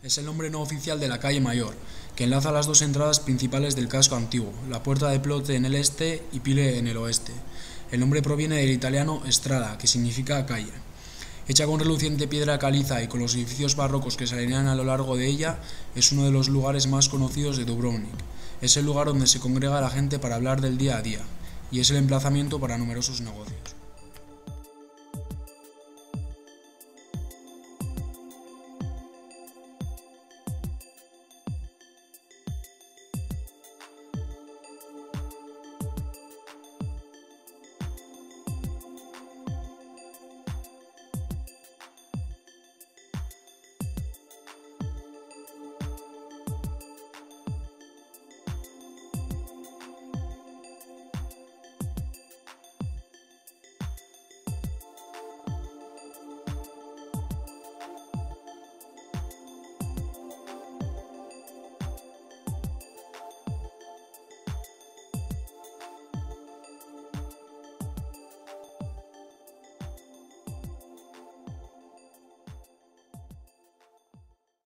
Es el nombre no oficial de la calle Mayor, que enlaza las dos entradas principales del casco antiguo, la Puerta de Plote en el este y Pile en el oeste. El nombre proviene del italiano strada, que significa calle. Hecha con reluciente piedra caliza y con los edificios barrocos que se alinean a lo largo de ella, es uno de los lugares más conocidos de Dubrovnik. Es el lugar donde se congrega la gente para hablar del día a día, y es el emplazamiento para numerosos negocios.